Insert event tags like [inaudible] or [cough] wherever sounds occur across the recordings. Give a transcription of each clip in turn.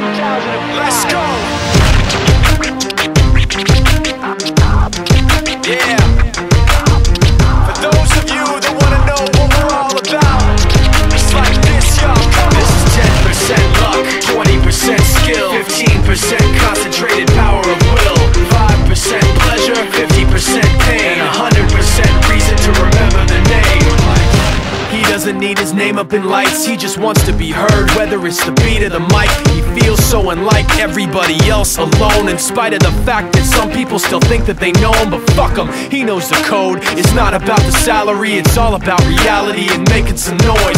Let's go. Yeah. Up in lights, he just wants to be heard. Whether it's the beat of the mic, he feels so unlike everybody else alone. In spite of the fact that some people still think that they know him, but fuck him, he knows the code. It's not about the salary, it's all about reality and making some noise,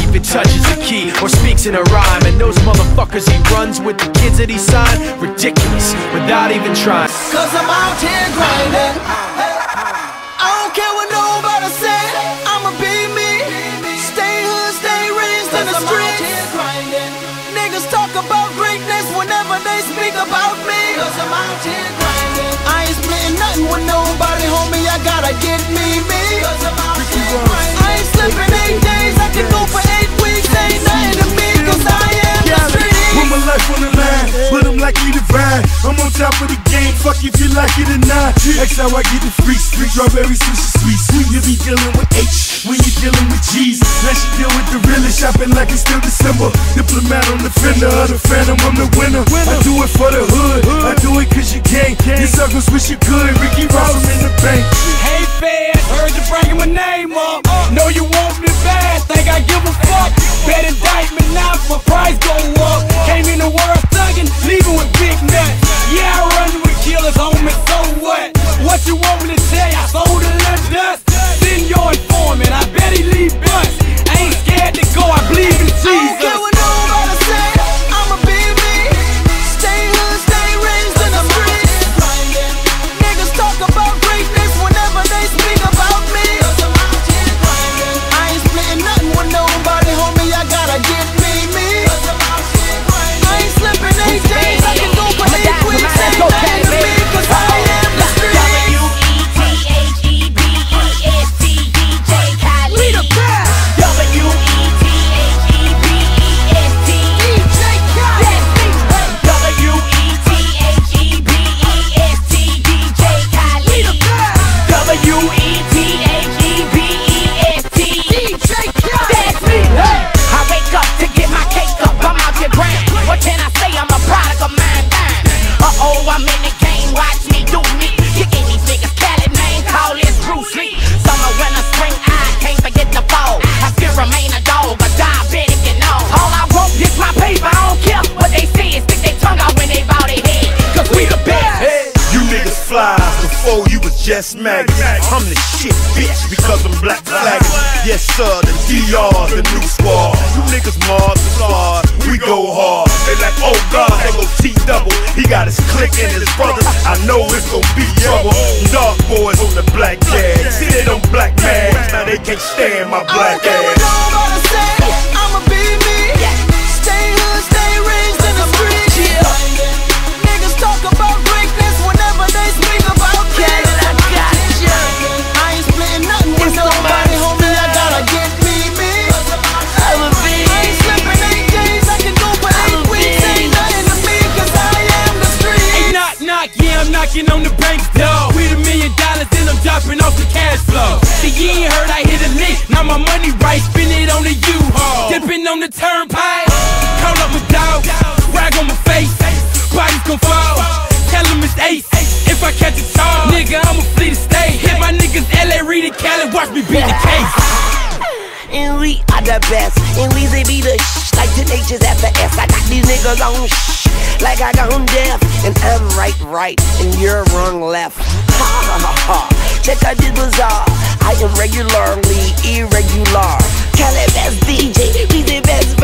even touches a key or speaks in a rhyme. And those motherfuckers he runs with the kids that he signed, ridiculous without even trying. Cause I'm out here grinding. I don't care what nobody say. I'ma be me. Stay hood, stay raised in the streets. Niggas talk about greatness whenever they speak about me. Cause I'm out here grinding. I ain't splitting nothing with nobody, if you like it or not. That's how I get the street, strawberry sushi sweets. You be dealing with H when you dealing with G's. Now she deal with the realest, shopping like it's still December. Diplomat on the fender of the phantom, I'm the winner. I do it for the hood, I do it cause you can't. You suckers wish you could, Ricky Ross, I'm in the bank. Hey fans, heard you bringing my name up. Know you want me bad, think I give a fuck. Bet indictment now, my price go up. Maggots. I'm the shit, bitch, because I'm black flagging. Yes, sir, the DR, the new squad. You niggas Mars the flawed, we go hard. They like, oh God, they go T double. He got his click and his brothers. I know it's gonna be trouble. Dark boys on the black tag. See, they don't black mags. Now they can't stand my black ass. I'm knocking on the bank's door. With a million dollars, then I'm dropping off the cash flow. See, you ain't heard I hit a lick. Now my money right, spin it on the U-Haul. Dipping on the turnpike, call up my dog, rag on my face, bodies gon' fall. Tell him it's ace. If I catch a charge, nigga, I'ma flee the state. Hit my niggas LA, Reed, and Cali, watch me beat the case. And we are the best. And we H's at the S. I got these niggas on shh, like I got them deaf. And I'm right, right, and you're wrong, left. [laughs] Ha ha ha ha. Check out this bizarre. I am regularly irregular. Cali best DJ, we the best